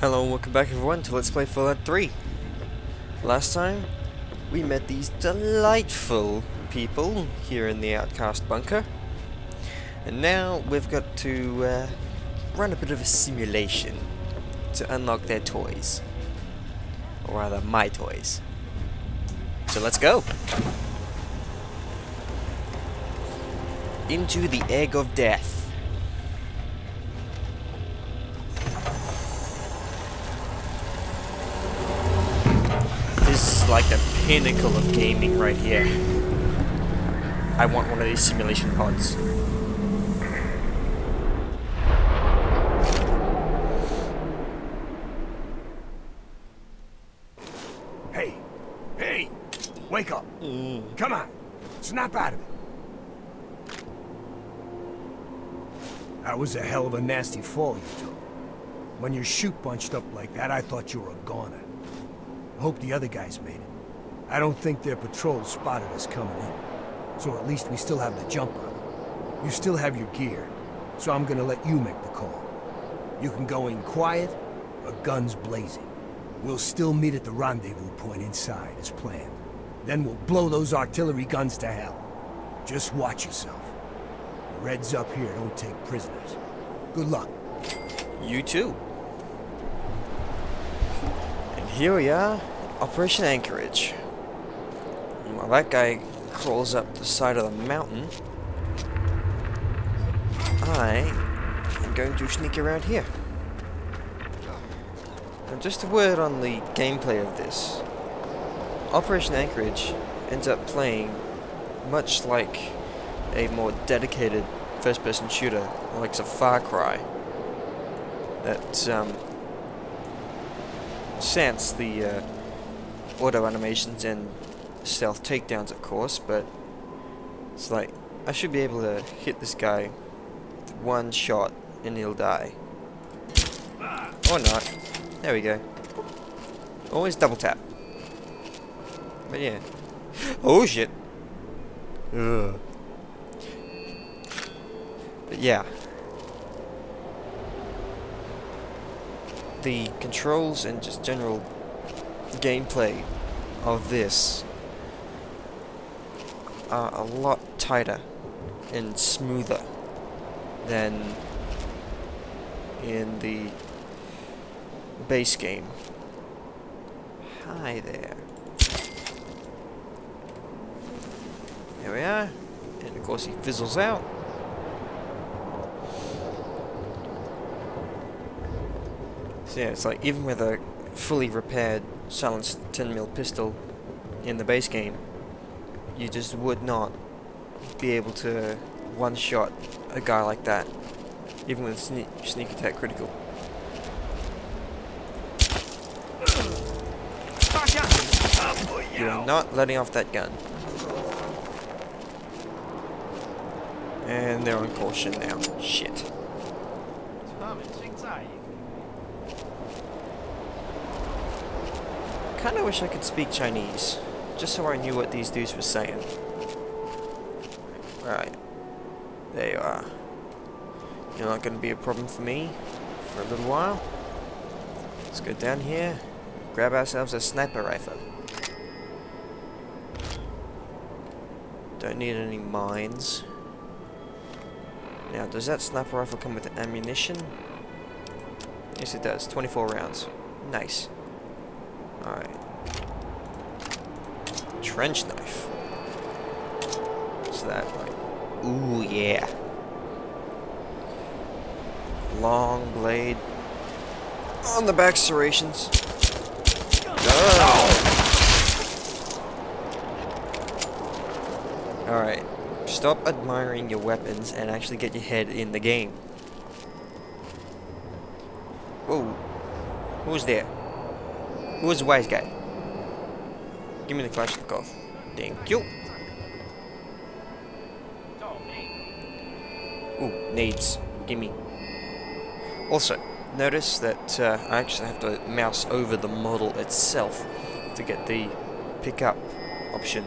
Hello and welcome back everyone to Let's Play Fallout 3. Last time, we met these delightful people here in the Outcast Bunker. And now we've got to uh, run a bit of a simulation to unlock their toys. Or rather, my toys. So let's go! Into the Egg of Death. Like the pinnacle of gaming right here. I want one of these simulation pods. Hey, hey, wake up. Mm. Come on, snap out of it. That was a hell of a nasty fall you took. When your chute bunched up like that, I thought you were a goner. Hope the other guys made it. I don't think their patrol spotted us coming in. So at least we still have the jump on them. You still have your gear, so I'm gonna let you make the call. You can go in quiet, or guns blazing. We'll still meet at the rendezvous point inside, as planned. Then we'll blow those artillery guns to hell. Just watch yourself. The Reds up here don't take prisoners. Good luck. You too. And here we are, Operation Anchorage. While that guy crawls up the side of the mountain, I am going to sneak around here. And just a word on the gameplay of this. Operation Anchorage ends up playing much like a more dedicated first-person shooter, like a Far Cry that um, sans the uh, auto animations and stealth takedowns, of course, but it's like I should be able to hit this guy with one shot and he'll die. Or not. There we go. Always double tap. But yeah. Oh shit. Ugh. But yeah. the controls and just general gameplay of this are a lot tighter and smoother than in the base game. Hi there. There we are. And of course he fizzles out. So yeah, it's like even with a fully repaired silenced 10mm pistol in the base game, you just would not be able to one-shot a guy like that, even with sneak, sneak attack critical. You're not letting off that gun. And they're on caution now. Shit. Kinda wish I could speak Chinese, just so I knew what these dudes were saying. Right. There you are. You're not gonna be a problem for me for a little while. Let's go down here, grab ourselves a sniper rifle. Don't need any mines. Now, does that sniper rifle come with ammunition? Yes, it does. 24 rounds. Nice. Alright. Trench knife. What's that like? Ooh, yeah. Long blade. On the back serrations. Alright. Stop admiring your weapons and actually get your head in the game. Whoa. Who's there? Who's the wise guy? Give me the Kalashnikov. Thank you. Ooh, needs. Gimme. Also, notice that uh, I actually have to mouse over the model itself to get the pickup option.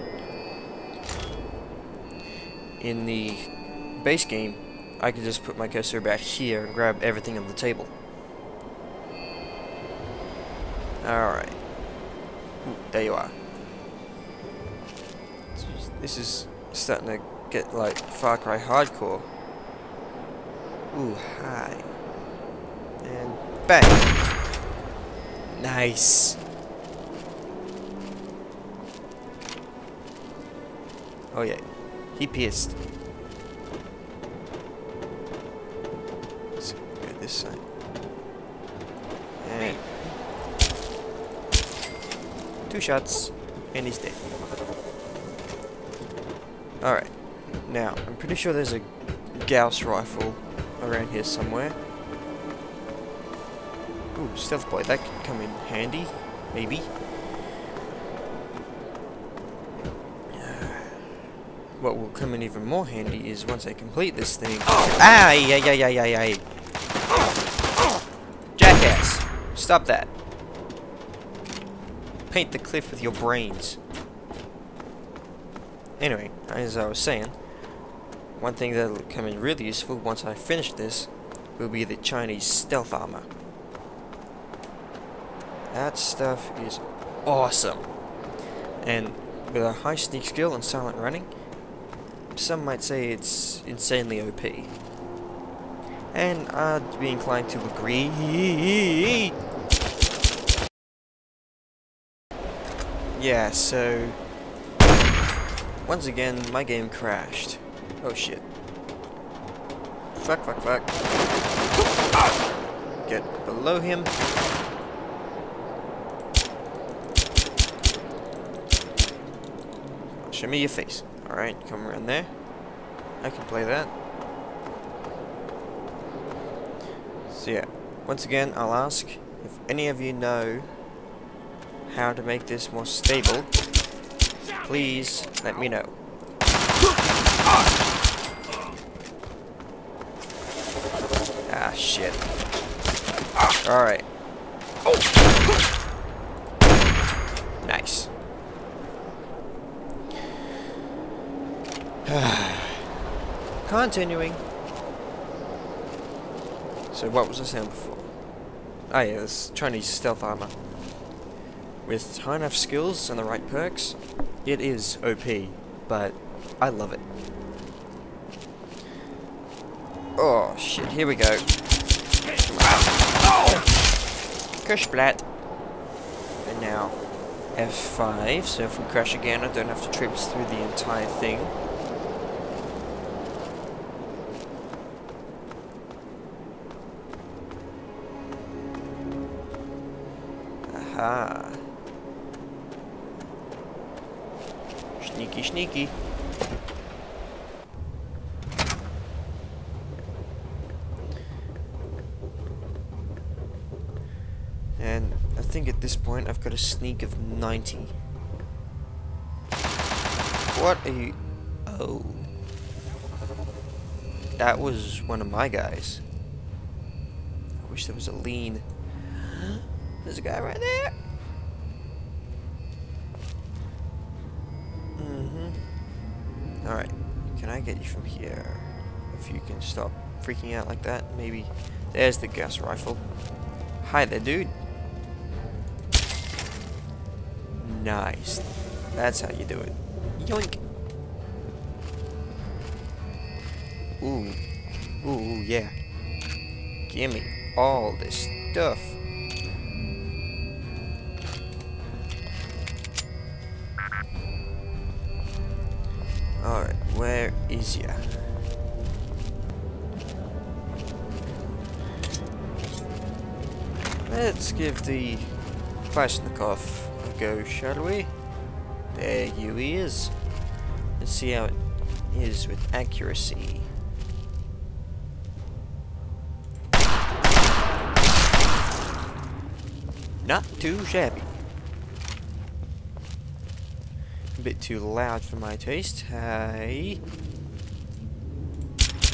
In the base game, I can just put my cursor back here and grab everything on the table. Alright. This is starting to get like Far Cry hardcore. Ooh, hi. And bang! Nice! Oh yeah, he pierced. Let's go this side. And two shots, and he's dead. Alright, now, I'm pretty sure there's a Gauss rifle around here somewhere. Ooh, stealth boy, that could come in handy, maybe. What will come in even more handy is once I complete this thing. Ah, yeah, yeah, yeah, yeah, yeah. Jackass, stop that. Paint the cliff with your brains. Anyway, as I was saying, one thing that'll come in really useful once I finish this will be the Chinese stealth armor. That stuff is awesome. And with a high sneak skill and silent running, some might say it's insanely OP. And I'd be inclined to agree. Yeah, so once again, my game crashed. Oh shit. Fuck, fuck, fuck. Get below him. Show me your face. Alright, come around there. I can play that. So yeah, once again, I'll ask if any of you know how to make this more stable please let me know. Ah, shit. Alright. Oh Nice. Continuing. So what was I saying before? Ah yeah, this Chinese stealth armor. With high enough skills and the right perks, it is OP, but I love it. Oh shit, here we go. Kersplat. And now F5, so if we crash again I don't have to traipse through the entire thing. Aha. Sneaky. And I think at this point I've got a sneak of 90. What are you... Oh. That was one of my guys. I wish there was a lean. There's a guy right there. Can I get you from here? If you can stop freaking out like that, maybe. There's the Gauss rifle. Hi there, dude. Nice. That's how you do it. Yoink. Ooh. Ooh, yeah. Gimme all this stuff. Give the Kalashnikov a go, shall we? There you he is. Let's see how it is with accuracy. Not too shabby. A bit too loud for my taste. Hey.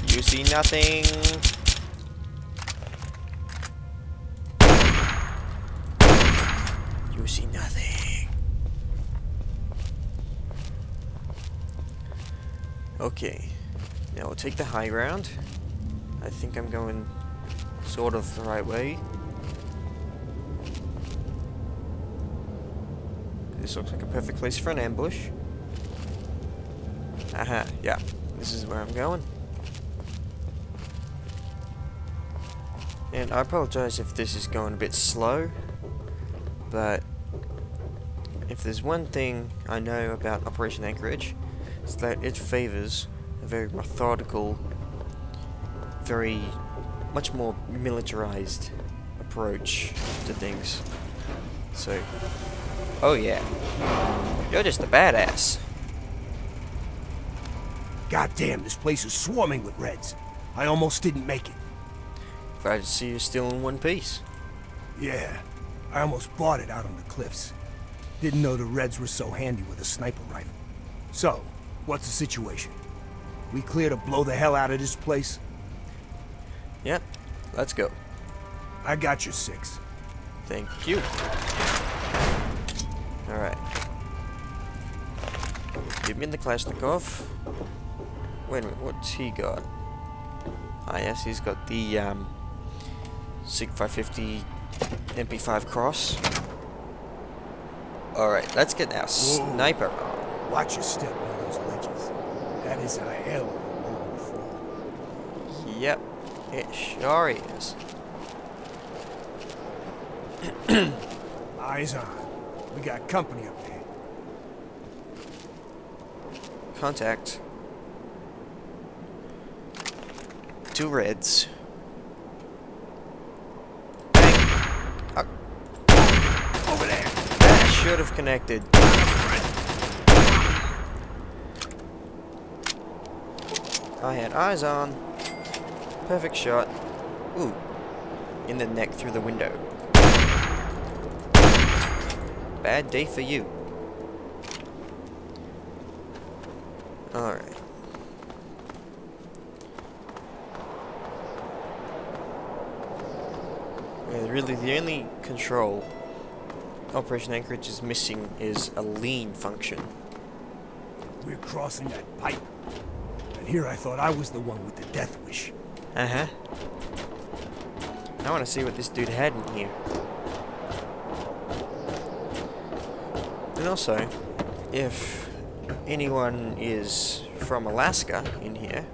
You see nothing. You see nothing. Okay. Now we'll take the high ground. I think I'm going sort of the right way. this looks like a perfect place for an ambush. Aha, yeah. This is where I'm going. And I apologize if this is going a bit slow, but if there's one thing I know about Operation Anchorage, it's that it favors a very methodical, very much more militarized approach to things. So, oh yeah, you're just a badass. God damn, this place is swarming with Reds. I almost didn't make it. Glad to see you're still in one piece. Yeah, I almost bought it out on the cliffs. Didn't know the Reds were so handy with a sniper rifle. So, what's the situation? We clear to blow the hell out of this place? Yep, let's go. I got your six. Thank you. Alright. Give me the Kalashnikov. Wait a minute, what's he got? Ah yes, he's got the um, SIG 550 MP5 Cross. Alright, let's get our sniper on. Watch your step on those ledges. That is a hell of a long fall. Yep, it sure is. Eyes on. We got company up there. Contact. Two reds. Bang! Ah, Over there! that should have connected. I had eyes on. Perfect shot. Ooh. In the neck through the window. Bad day for you. Alright. Really, the only control Operation Anchorage is missing is a lean function. We're crossing that pipe. And here I thought I was the one with the death wish. Uh huh. I want to see what this dude had in here. And also, if anyone is from Alaska in here,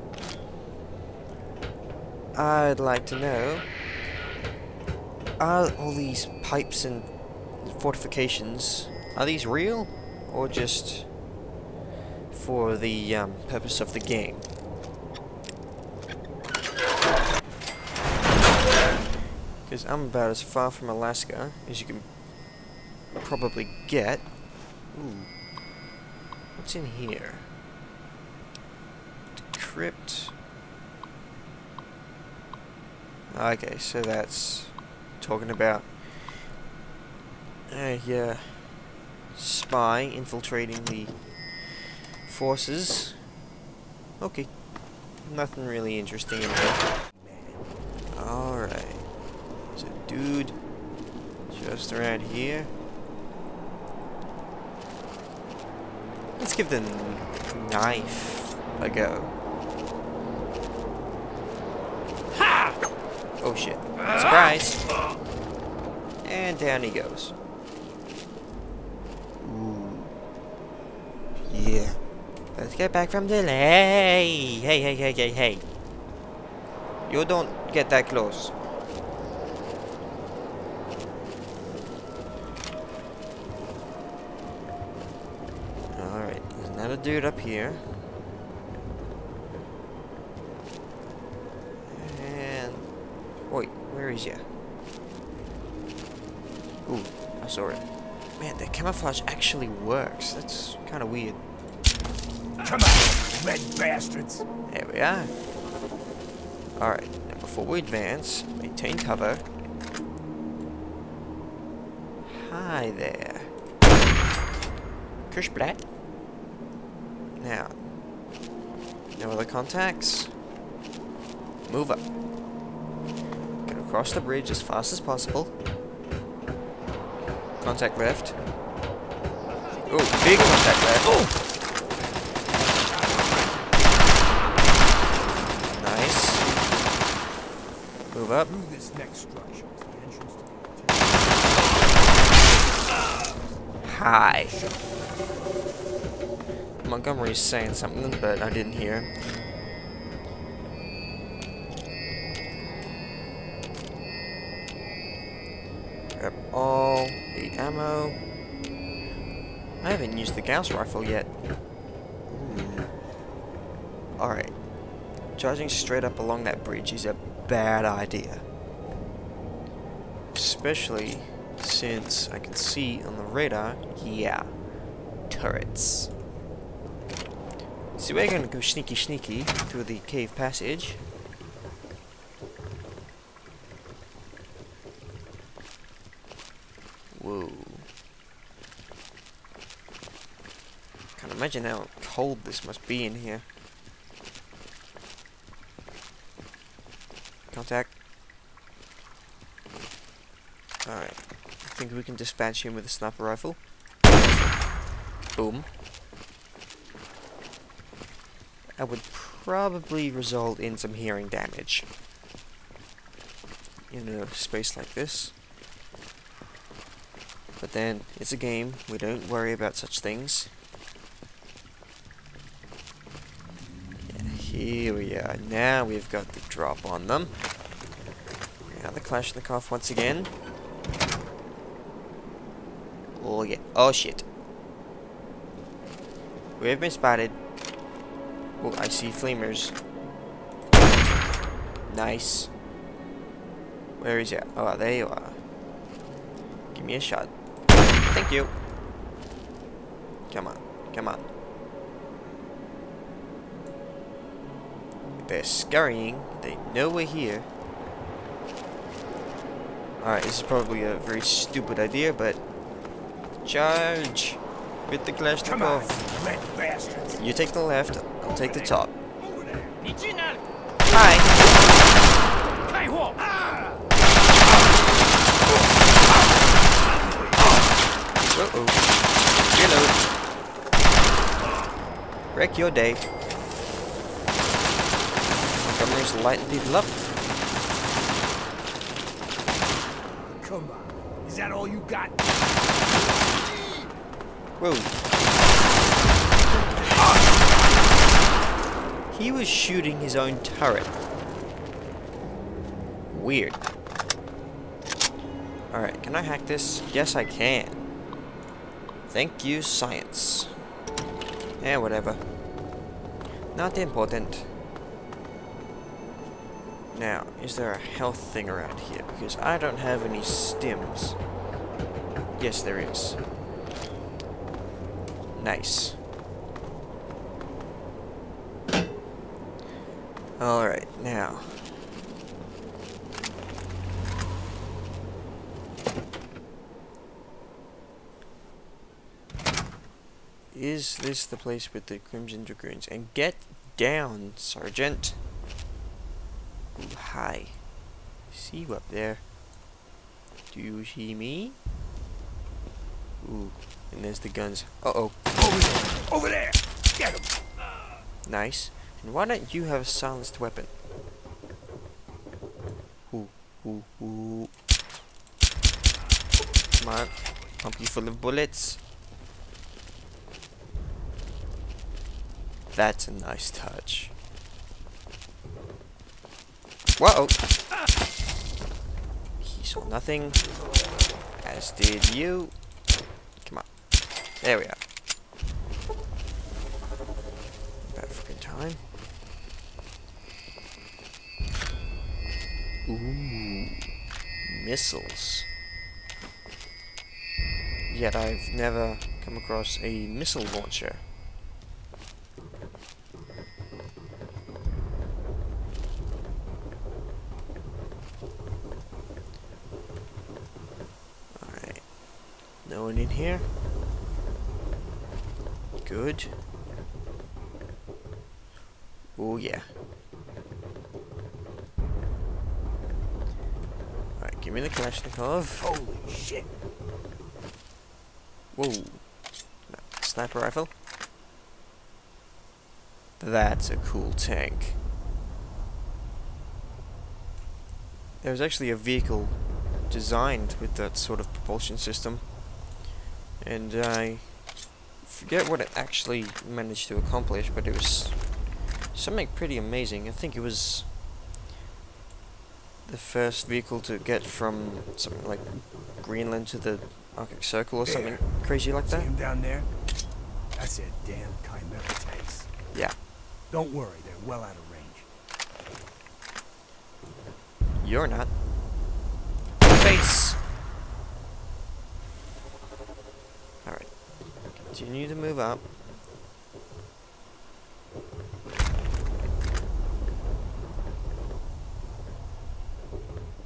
I'd like to know are all these pipes and fortifications are these real or just for the um, purpose of the game? Because I'm about as far from Alaska as you can probably get. Ooh. What's in here? Crypt. Okay, so that's talking about uh, spy infiltrating the forces. Okay, nothing really interesting in here. Alright. There's a dude just around here. Let's give the knife a go. Ha! Oh shit. Surprise! And down he goes. Ooh. Yeah. Let's get back from the Hey! Hey, hey, hey, hey, hey. You don't get that close. Alright, there's another dude up here. And... Wait, where is ya? Ooh, I saw it. Man, the camouflage actually works. That's kind of weird. Come on, red bastards! There we are. Alright, now before we advance, maintain cover. Hi there. Kushblatt. Now, no other contacts. Move up. Get across the bridge as fast as possible. Contact left. Oh, big contact left. Move up. Through this next structure is the entrance to the hi. Montgomery's saying something, but I didn't hear. Grab all the ammo. I haven't used the Gauss rifle yet. Hmm. Alright. Charging straight up along that bridge is a bad idea. Especially since I can see on the radar, yeah, turrets. So we're gonna go sneaky sneaky through the cave passage. Whoa. Can't imagine how cold this must be in here. Contact. Alright. We can dispatch him with a sniper rifle. Boom. That would probably result in some hearing damage. In a space like this. But then, it's a game, we don't worry about such things. Here we are, now we've got the drop on them. Now the Kalashnikov once again. Oh oh shit. We have been spotted. Oh, I see flamers. Nice. Where is it? Oh, there you are. Give me a shot. Thank you. Come on. Come on. They're scurrying. They know we're here. Alright, this is probably a very stupid idea, but... Charge! With the Come on, Kalashnikov. You take the left, I'll take the top. Hi! Ah! Uh-oh. Reload. Wreck your day. Montgomery's lighting people up. Come on. Is that all you got? Whoa. He was shooting his own turret. Weird. Alright, can I hack this? Yes, I can. Thank you, science. Yeah, whatever. Not important. Now, is there a health thing around here? Because I don't have any stims. Yes, there is. Nice. Alright, now. Is this the place with the Crimson Dragoons? And get down, Sergeant. Ooh, hi. See you up there. Do you see me? Ooh, and there's the guns. Uh-oh. Over there. Over there. Get him. Nice. And why don't you have a silenced weapon? Ooh, ooh, ooh. Come on. Pump you full of bullets. That's a nice touch. Whoa! He saw nothing. As did you. There we are. About freaking time. Ooh. Missiles. Yet I've never come across a missile launcher. Alright. No one in here? Good. Oh yeah. Alright, give me the Kalashnikov. Holy shit. Whoa. Sniper rifle. That's a cool tank. There's actually a vehicle designed with that sort of propulsion system. And I forget what it actually managed to accomplish, but it was something pretty amazing. I think it was the first vehicle to get from something like Greenland to the Arctic Circle or something crazy like that. See him down there? That's their damn Chimera tanks. Yeah. Don't worry, they're well out of range. You're not. Face! Alright. Continue to move up.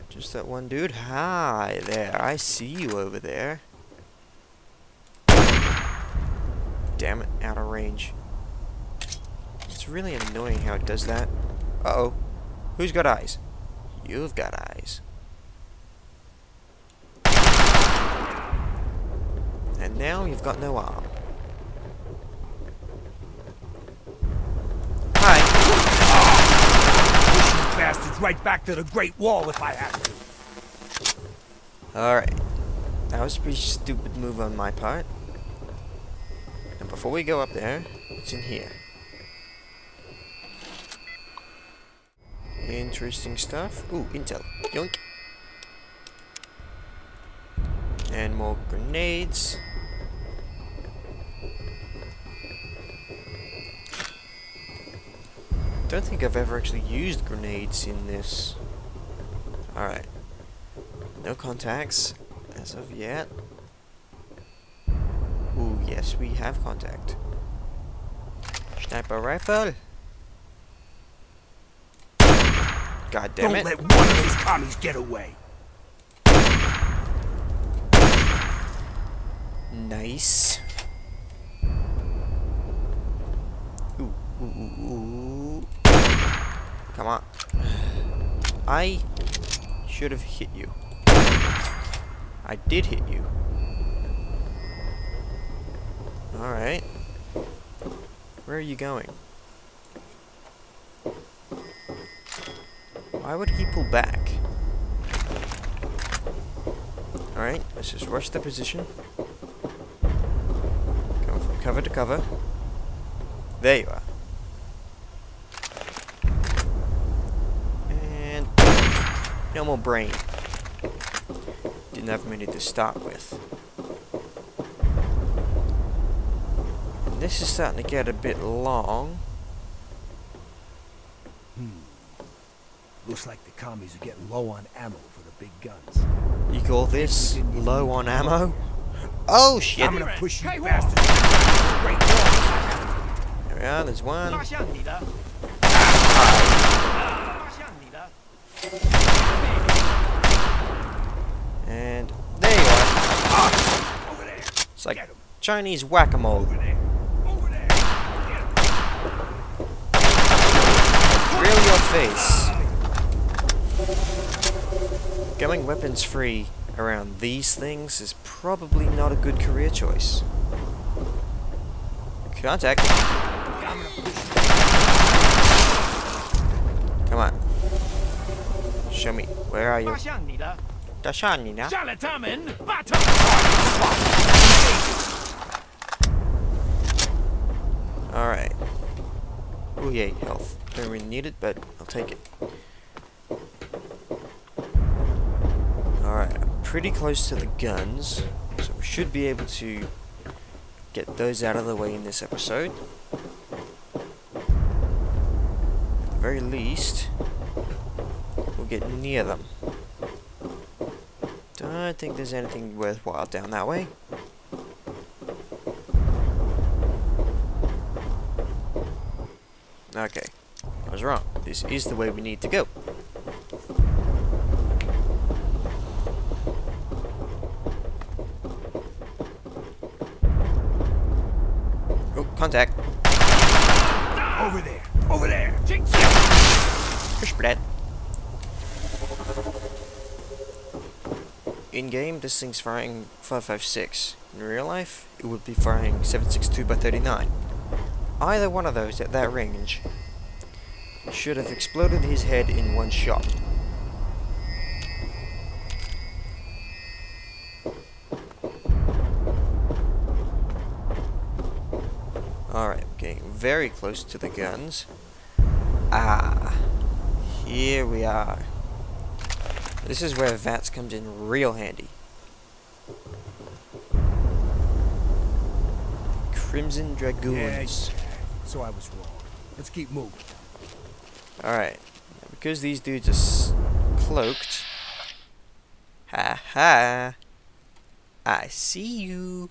Just that one dude? Hi there, I see you over there. Damn it, out of range. It's really annoying how it does that. Uh-oh. Who's got eyes? You've got eyes. And now you've got no arm. Hi. Push right back to the Great Wall if I have to. Alright. That was a pretty stupid move on my part. And before we go up there, what's in here? Interesting stuff. Ooh, intel. Yoink. And more grenades. Don't think I've ever actually used grenades in this. Alright. No contacts as of yet. Ooh, yes, we have contact. Sniper rifle. God damn it. Don't it. let one of these commies get away. Nice. Ooh, ooh, ooh, ooh. Come on. I should have hit you. I did hit you. Alright. Where are you going? Why would he pull back? Alright, let's just rush the position. Going from cover to cover. There you are. And no more brain. Didn't have many to start with. And this is starting to get a bit long. Hmm. Looks like the commies are getting low on ammo for the big guns. You call this low on ammo? Oh shit! I'm gonna push you bastards right back to the Great Wall. There we are, there's one. Chinese whack-a-mole. Over there. Over there. Get 'em. Drill your face. Going weapons free around these things is probably not a good career choice. Contact. Come on. Show me. Where are you? 拉向你的，大上你呢？杀了他们，把他们 Alright. Ooh, yay, health. Don't really need it, but I'll take it. Alright, I'm pretty close to the guns, so we should be able to get those out of the way in this episode. At the very least, we'll get near them. Don't think there's anything worthwhile down that way. Okay, I was wrong. This is the way we need to go. Oh, contact. Over there. Over there. Push spread. In game, this thing's firing 556. In real life, it would be firing 762 by 39. Either one of those at that range should have exploded his head in one shot. Alright, getting very close to the guns. Ah, here we are. This is where VATS comes in real handy. Crimson Dragoons. So I was wrong. Let's keep moving. Alright, because these dudes are cloaked. Ha ha. I see you.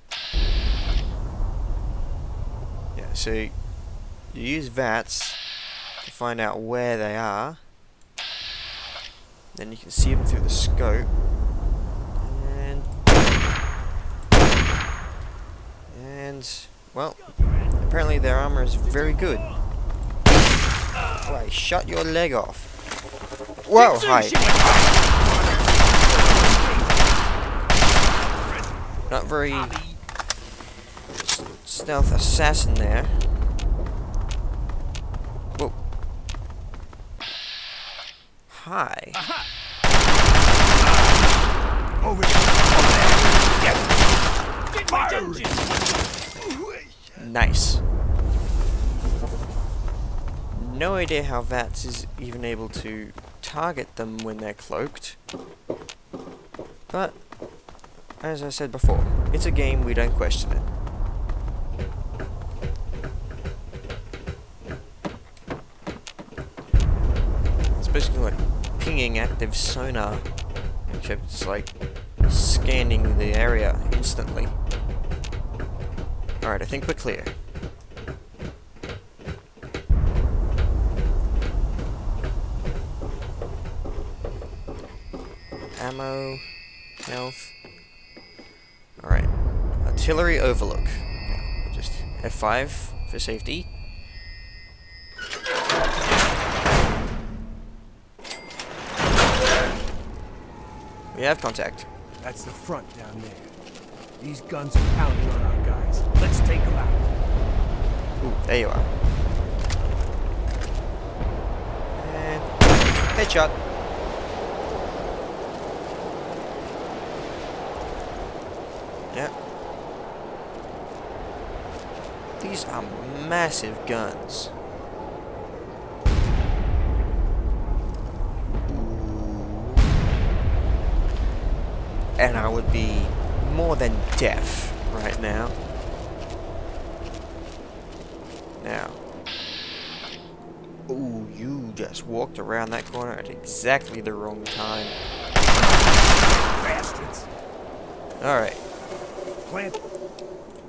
Yeah, so you use VATS to find out where they are. Then you can see them through the scope. And. And. Well, apparently their armor is very good. Why, shut your leg off. Whoa, hi. Not very stealth assassin there. Whoa. Hi. Over Get my dungeon! Nice. No idea how VATS is even able to target them when they're cloaked. But, as I said before, it's a game, we don't question it. It's basically like pinging active sonar, except it's like scanning the area instantly. Alright, I think we're clear. Ammo, health. Alright. Artillery overlook. Just F5 for safety. We have contact. That's the front down there. These guns are pounding on our guys. Let's take them out. Ooh, there you are. And headshot. Yeah. These are massive guns. And I would be more than deaf right now. Now. Ooh, you just walked around that corner at exactly the wrong time. Bastards. Alright, Plant.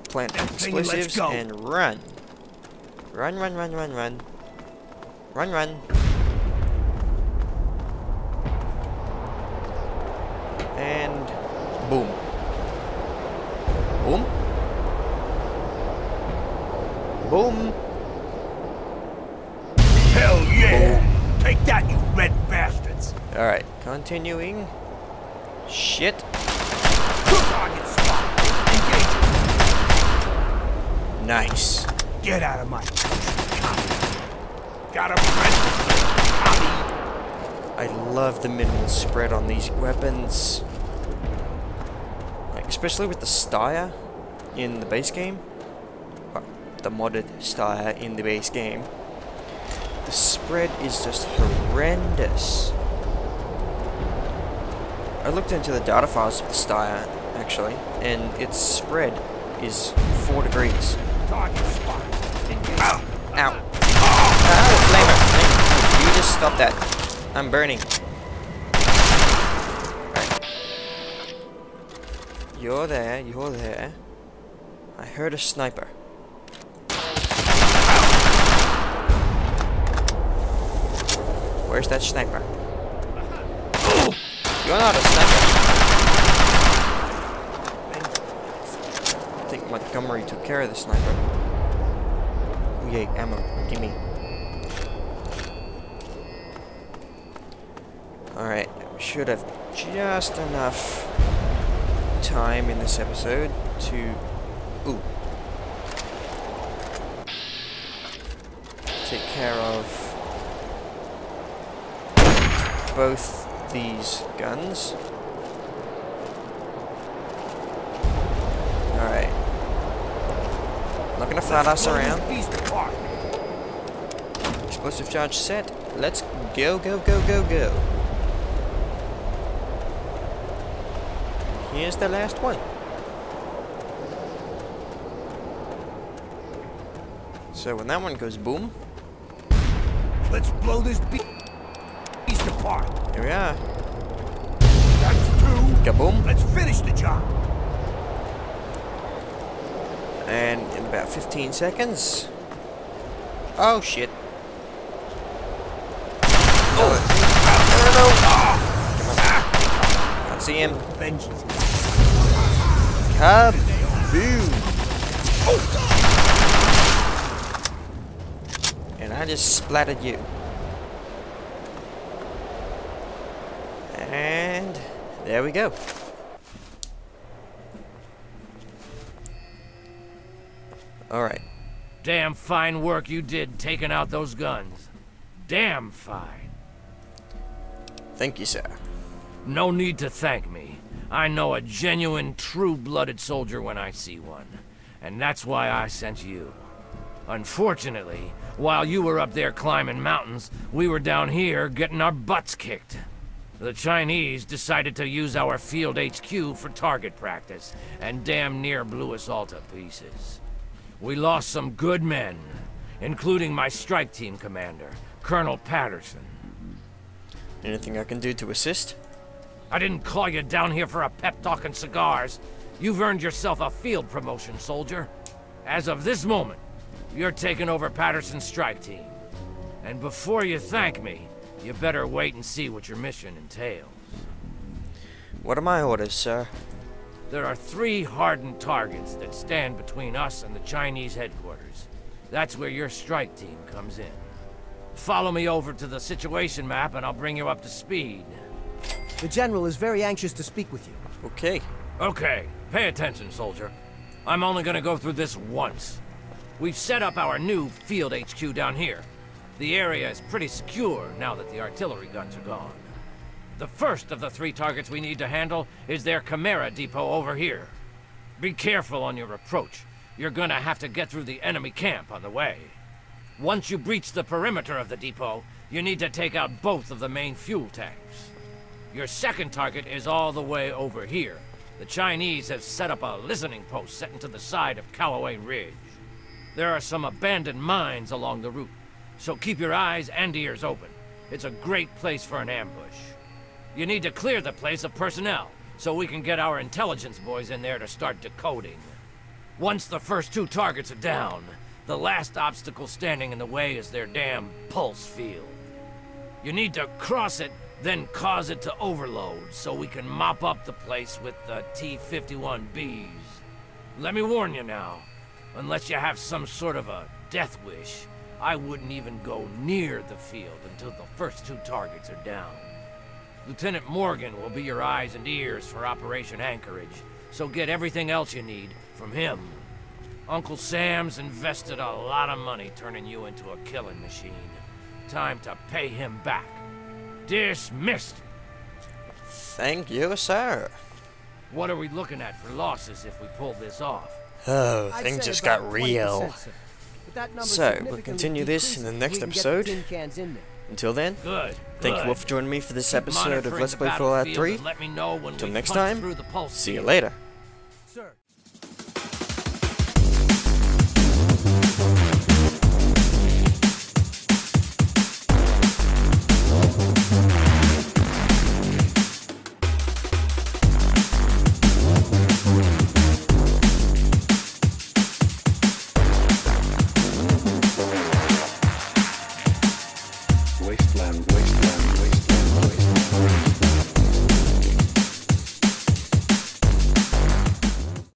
plant That thing and let's explosives and run. Run, run, run, run, run. Run, run. And boom. Boom. Boom. Continuing. Shit. Target spot. Engage. Nice. Get out of my Got him, friend. I love the minimal spread on these weapons. Like, especially with the Steyr in the base game. Well, the modded Steyr in the base game. The spread is just horrendous. I looked into the data files of the Steyr, actually, and its spread is 4 degrees. Target spot. Ow. Ow. Ah, flamer. You just stop that. I'm burning. You're there, you're there. I heard a sniper. Where's that sniper? You're not a sniper. I think Montgomery took care of the sniper. Yay, ammo. Gimme. Alright, we should have just enough time in this episode to... Ooh. Take care of both these guns. Alright. Not gonna flat us around. Explosive charge set. Let's go, go, go, go, go. Here's the last one. So when that one goes boom, Let's blow this. Here we are. That's two. Kaboom. Let's finish the job. And in about 15 seconds. Oh shit. Oh! No, no, on. I see him. Vengeance. Kaboom! Oh, and I just splattered you. And there we go. Alright. Damn fine work you did taking out those guns. Damn fine. Thank you, sir. No need to thank me. I know a genuine, true-blooded soldier when I see one. And that's why I sent you. Unfortunately, while you were up there climbing mountains, we were down here getting our butts kicked. The Chinese decided to use our field HQ for target practice, and damn near blew us all to pieces. We lost some good men, including my strike team commander, Colonel Patterson. Anything I can do to assist? I didn't call you down here for a pep talk and cigars. You've earned yourself a field promotion, soldier. As of this moment, you're taking over Patterson's strike team. And before you thank me, you better wait and see what your mission entails. What are my orders, sir? There are three hardened targets that stand between us and the Chinese headquarters. That's where your strike team comes in. Follow me over to the situation map and I'll bring you up to speed. The General is very anxious to speak with you. Okay. Okay, pay attention, soldier. I'm only gonna go through this once. We've set up our new field HQ down here. The area is pretty secure now that the artillery guns are gone. The first of the three targets we need to handle is their Chimera depot over here. Be careful on your approach. You're gonna have to get through the enemy camp on the way. Once you breach the perimeter of the depot, you need to take out both of the main fuel tanks. Your second target is all the way over here. The Chinese have set up a listening post set into the side of Callaway Ridge. There are some abandoned mines along the route, so keep your eyes and ears open. It's a great place for an ambush. You need to clear the place of personnel, so we can get our intelligence boys in there to start decoding. Once the first two targets are down, the last obstacle standing in the way is their damn pulse field. You need to cross it, then cause it to overload so we can mop up the place with the T-51Bs. Let me warn you now, unless you have some sort of a death wish, I wouldn't even go near the field until the first two targets are down. Lieutenant Morgan will be your eyes and ears for Operation Anchorage, so get everything else you need from him. Uncle Sam's invested a lot of money turning you into a killing machine. Time to pay him back. Dismissed! Thank you, sir. What are we looking at for losses if we pull this off? Oh, things just got 20%, real. Sir. But that number So, we'll continue this in the next if we can get the episode. tin cans in there. Until then, Good. thank you all for joining me for this Keep episode of Let's Play Fallout 3. and Let me know when Till we next time, the pulse See you field. later.